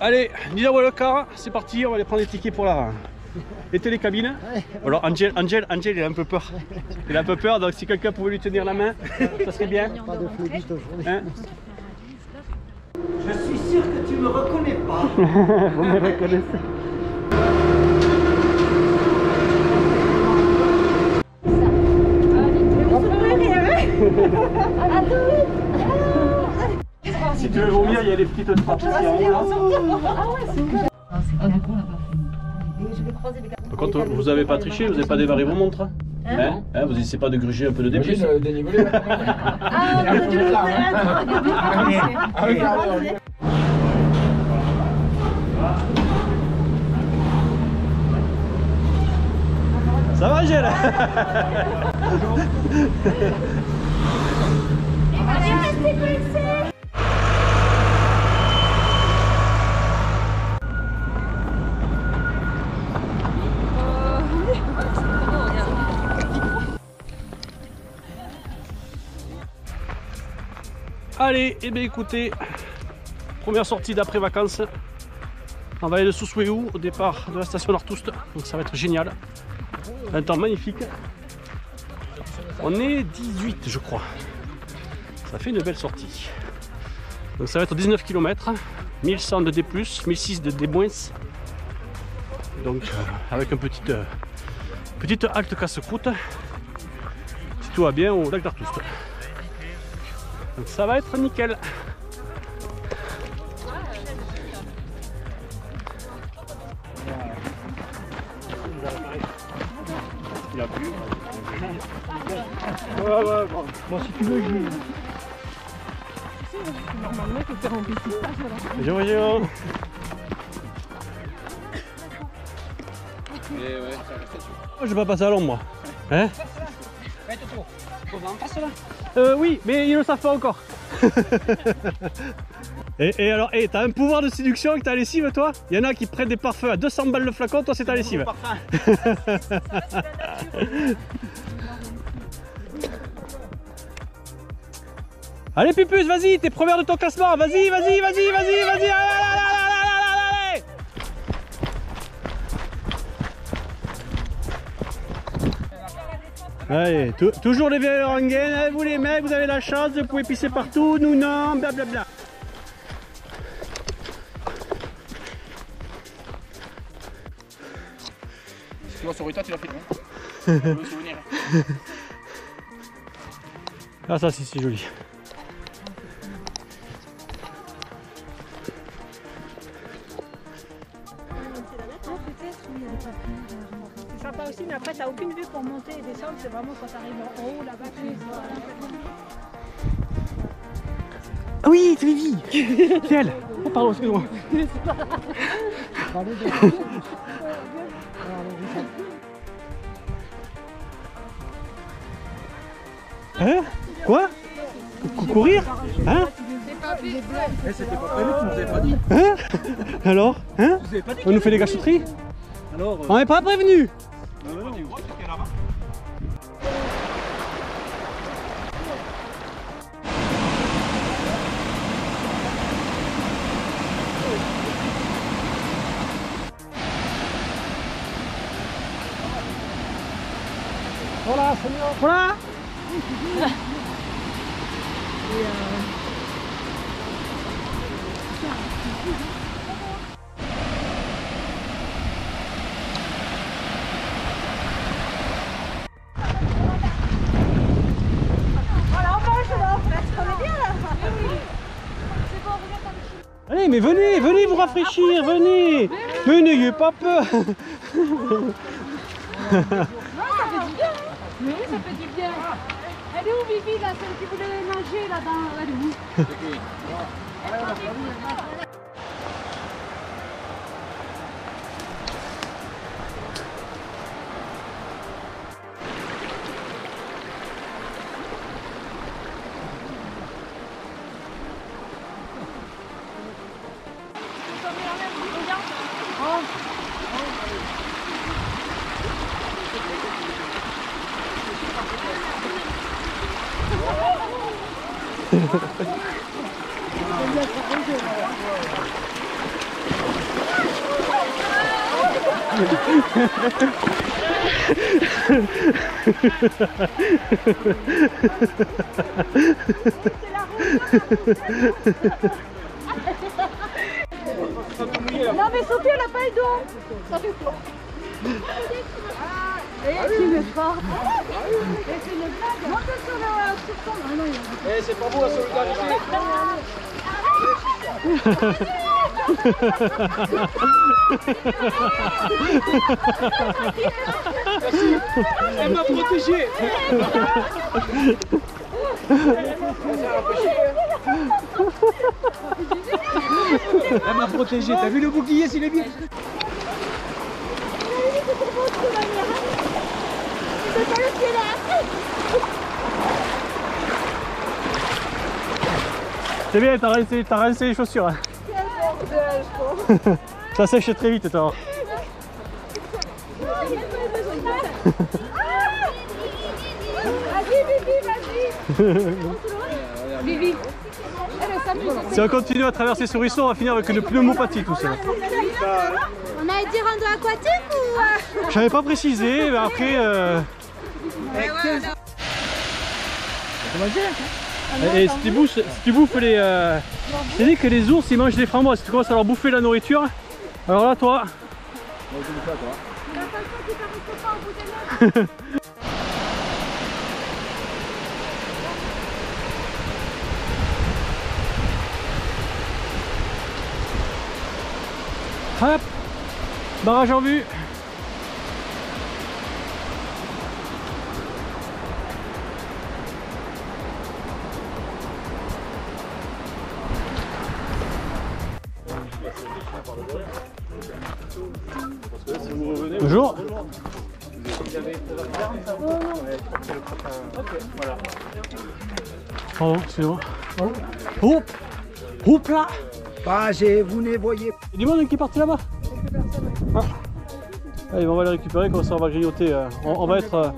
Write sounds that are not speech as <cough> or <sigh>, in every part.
Allez, Nida car, c'est parti, on va aller prendre les tickets pour la, les télécabines. Alors Angel, Angel, Angel, il a un peu peur. Il a un peu peur, donc si quelqu'un pouvait lui tenir la main, ça serait bien. Pas de flébite aujourd'hui. Hein Je suis sûr que tu me reconnais pas. <laughs> Vous me reconnaissez. <laughs> Tu veux vomir, il y a des petites trappes ici en haut là. Par contre, vous n'avez pas triché, vous n'avez pas démarré vos montres Hein Hein, Vous n'essayez pas de gruger un peu de début Ça va Angèle <laughs> Allez, et bien écoutez, première sortie d'après vacances en vallée de Souswéou au départ de la station Artoust, donc ça va être génial. Un temps magnifique. On est 18 je crois. Ça fait une belle sortie. Donc ça va être 19 km, 1100 de D+, 1006 de D-. Donc euh, avec une petite, euh, petite halte casse-croûte. Si tout va bien au lac d'Artoust. Donc ça va être nickel. Il a plu. Ouais, ouais, bon. Si tu veux, je. Bonjour, bonjour. Moi, je vais pas passer à l'ombre, moi. Hein euh, oui, mais ils le savent pas encore. <laughs> et, alors, hey, t'as un pouvoir de séduction avec ta lessive, toi? Il y en a qui prennent des parfums à 200 balles le flacon, toi c'est ta lessive. <laughs> Allez Pupus, vas-y, t'es première de ton classement, vas-y, vas-y, vas-y, vas-y, vas-y, allez, allez. Allez, tou- toujours les vieilles rengaines, hein, vous les mecs, vous avez la chance, vous pouvez pisser partout, nous non, blablabla. Tu vois, sur Rita, tu l'as fait, non <laughs> le souvenir. Ah ça c'est si joli. C'est sympa aussi, mais après, t'as aucune vue pour monter et descendre. C'est vraiment quand t'arrives en haut, là-bas, tu vois. Ah oui, c'est Vivi C'est elle. Oh pardon, excuse-moi. Hein? Quoi? Cou- Courir? Hein? Eh, c'était pas prévu, tu nous avais pas dit. Hein Alors Hein Tu On nous fait des gâchotteries? Alors, euh, On n'est pas prévenu Voilà, Allez, mais venez, venez vous rafraîchir, venez. Venez, n'ayez pas peur <laughs> Oui, ça fait du bien. Elle est où Vivi là, celle qui voulait nager là dans elle est Non mais Sophie elle a pas. Ça fait flot. Et tu fortes. Et c'est une blague. Monte sur le sur ton. Ah non, il y a- Eh, c'est pas beau la solidarité. Elle m'a protégé. Elle m'a protégé. T'as vu le bouclier s'il est bien C'est bien, t'as rincé, les chaussures. hein. Ça sèche très vite, toi. Vas-y Vivi, vas-y. Vivi. Elle s'amuse. Si on continue à traverser ce ruisseau, on va finir avec une pneumopathie tout ça. On a dit rando aquatique ou J'avais pas précisé, mais après. euh, Et si tu bouffes, si tu bouffes les. Euh... Dit que les ours ils mangent des framboises, tu commences à leur bouffer la nourriture, alors là toi. <laughs> Hop Barrage en vue Excusez-moi. Hop Hop là Bah, j'ai- vous ne voyez pas. Il y a du monde qui est parti là-bas ah. Allez, on va les récupérer, comme ça on va grignoter. euh, on, on va être, euh,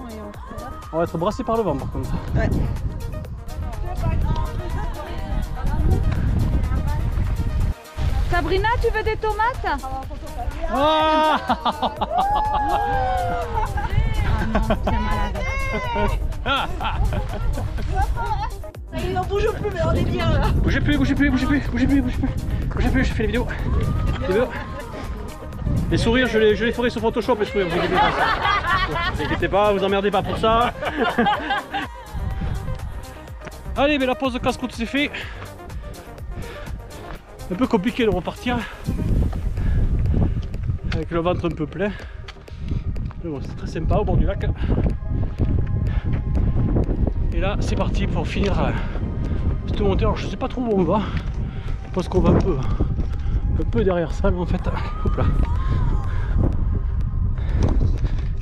on va être brassé par le vent par contre. Sabrina, tu veux des tomates? Ah <laughs> Bougez plus, bougez plus, bougez plus, bougez plus, bougez plus, bougez plus, je fais les vidéos. Les vidéos. Les sourires, je les, je les ferai sur Photoshop, les sourires, vous inquiétez pas. Vous inquiétez pas, vous emmerdez pas pour ça. <laughs> Allez, mais la pause de casse-croûte c'est fait. Un peu compliqué de repartir. Avec le ventre un peu plein. Mais bon, c'est très sympa au bord du lac. Et là, c'est parti pour finir euh, cette montée. Alors, je sais pas trop où on va. Pense qu'on va un peu, un peu derrière ça, en fait. Hop là.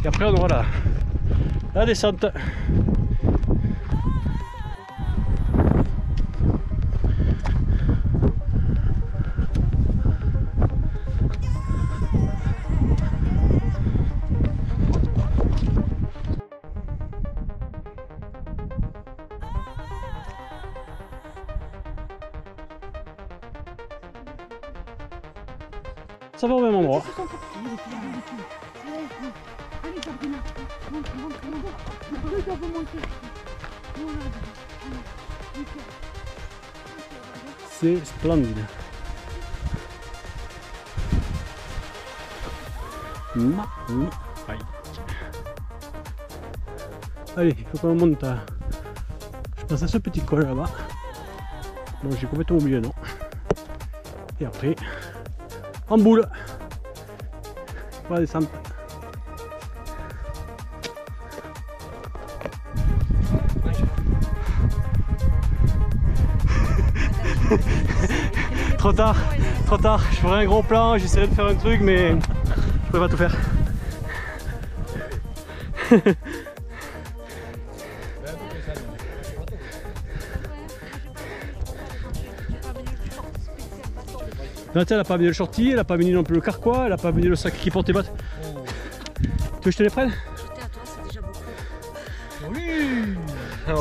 Et après, on aura la descente. Ça va au même endroit. C'est splendide. Allez, il faut qu'on monte à... Je pense à ce petit col là-bas. Non, j'ai complètement oublié, non. Et après, en boule. Trop tard, trop tard. Je ferai un gros plan, j'essaierai de faire un truc, mais je pourrais pas tout faire. Non, elle a pas amené le shorty, elle a pas amené non plus le carquois, elle a pas amené le sac qui porte tes bottes. Tu veux que je te les prenne?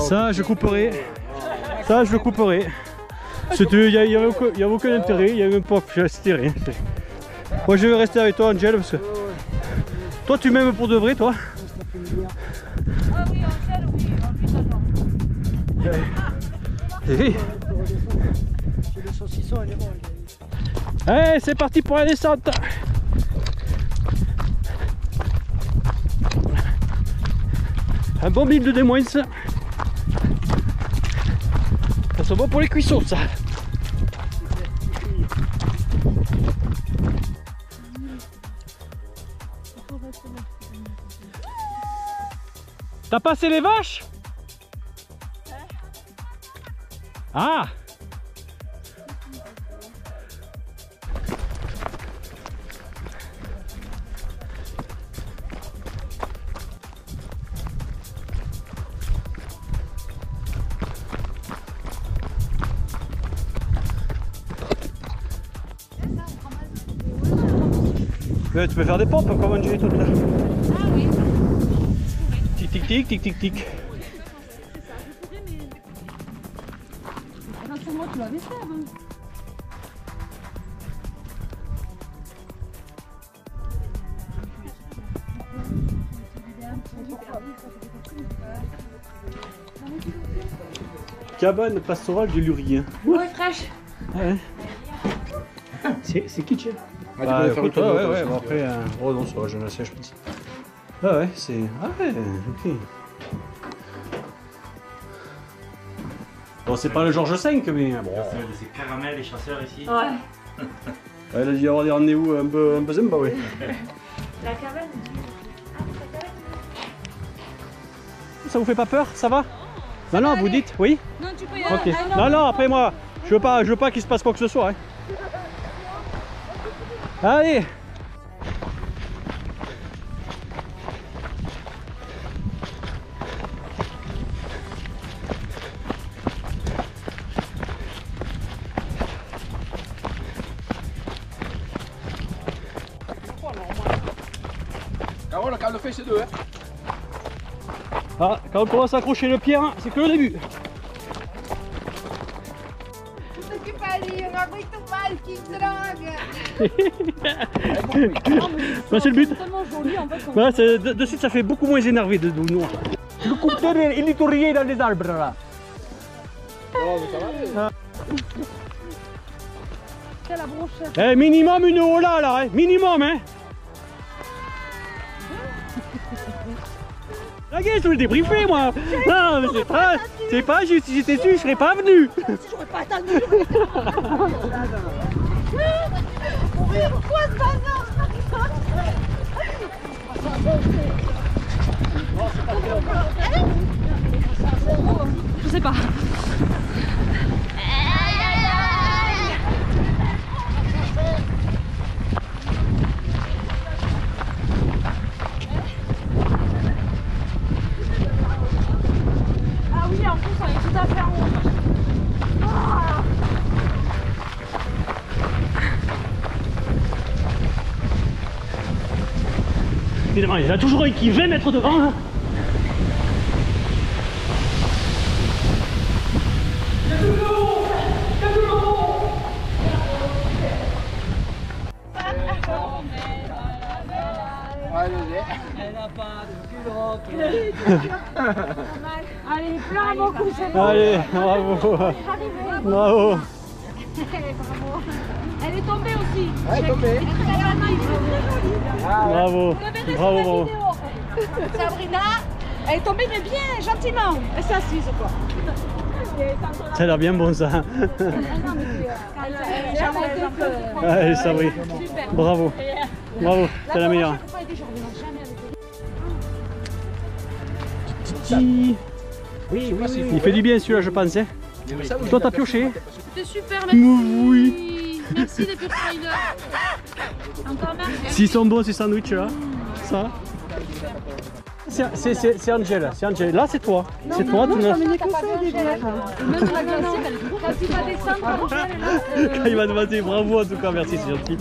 Ça, je couperai. Ça, je le couperai. Il n'y avait, aucun- avait intérêt, il n'y avait même pas. C'était rien. Moi, je vais rester avec toi, Angel, parce que Toi, tu m'aimes pour de vrai, toi Ah oui, en oui, en plus, oui. Est- Allez, c'est parti pour la descente. Un bon mille de démoins. Ça sent bon pour les cuissons, ça. T'as passé les vaches? Ah Mais tu peux faire des pompes comme on dit tout là. Ah oui. Tic tic tic tic tic tic. Rassure-moi, tu l'avais fait avant. Cabane pastorale de Lurien. Ouais, fraîche. Ouais. C'est c'est kitsch. Hein. Ah, tu Bah, peux faire écoute, le tour ouais, ouais, après, euh, oh non, ça va, j'en ai assez, je pense. Ah ouais, c'est. Ah ouais, ok. Bon, c'est pas le Georges V, mais bon. C'est caramel les chasseurs ici. Ouais. <laughs> Elle a dû y avoir des rendez-vous un peu, un peu sympa, ouais. <laughs> La cabane. Ça vous fait pas peur? Ça va? Non, non, vous dites Oui? Non, tu peux y aller. Ah, Non, non, après moi, je veux pas, je veux pas qu'il se passe quoi que ce soit. hein. Allez Carole, quand le fait, c'est deux. Hein. Ah, quand on commence à accrocher le pied, hein, c'est que le début. Bah, c'est le but. Joli en fait. Ouais, c'est- de, de suite, ça fait beaucoup moins énervé de, de nous. Le couteau, il est tourné dans les arbres là. Non, mais ça va. C'est la brochette. Eh, minimum une Ola là, hein. minimum, hein. La gueule, je voulais débriefer moi. Non, mais c'est pas, c'est pas juste. Si j'étais su, je serais pas venu. J'aurais pas attendu. Je sais pas. Ah oui, en plus, on est tout à fait en haut. Évidemment, il y en a toujours un qui veut mettre devant. hein. Allez, Allez, plein à mon cou, c'est bon. Allez, bravo. Bravo. <laughs> Elle est tombée aussi. allez, tombez. Bravo. Vous le verrez Bravo, sur la bravo. vidéo. Sabrina, elle est tombée mais bien, gentiment. Elle s'assise quoi. Ça a l'air bien bon ça. Allez, Sabri. Bravo. Bravo, c'est la meilleure. Titi. Oui, oui. Il fait du bien celui-là, je pense. hein. Toi, t'as pioché C'était super, Oui. Merci les pure riders. Encore merci. S'ils sont bons ces sandwichs là, ça. C'est- C'est c'est- c'est Angel, c'est Angel. Là, c'est toi. C'est toi, tu quand tu descendre, Angèle, Quand il va demander bravo en tout cas, merci, c'est gentil.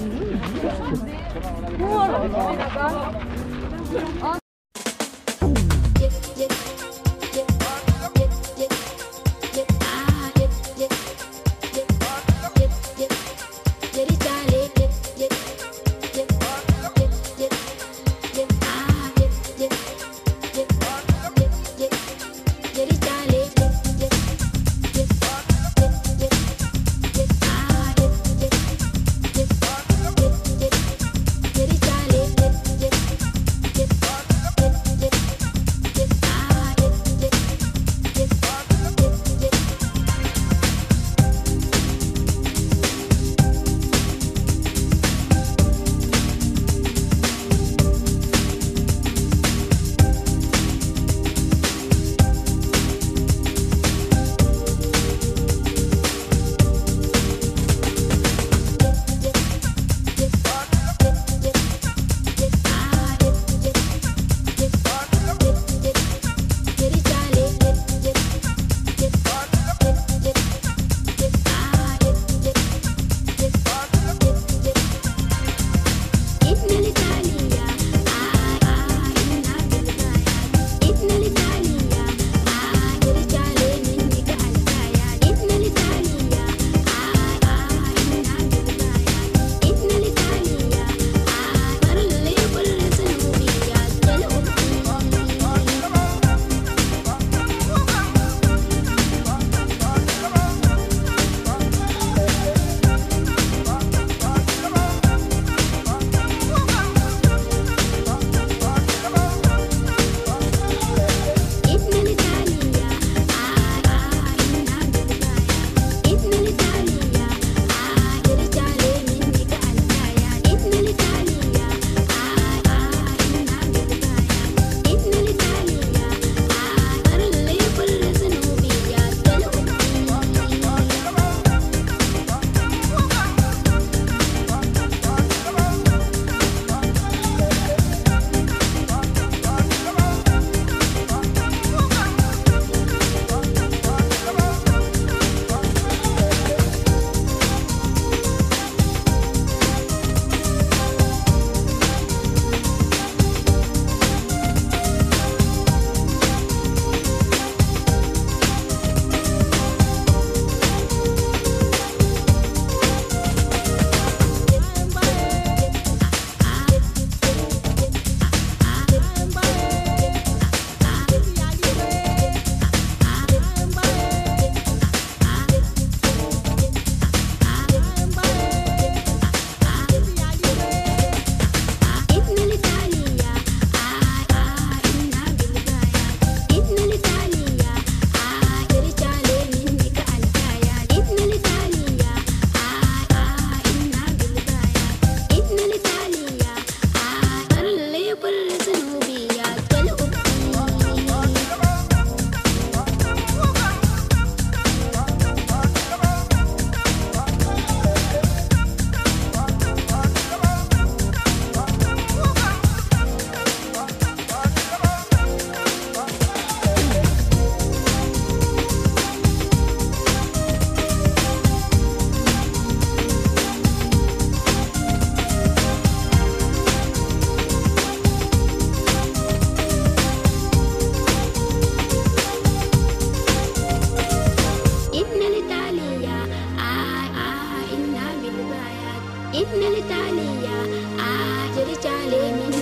ابن لتعليا عاجل جالي من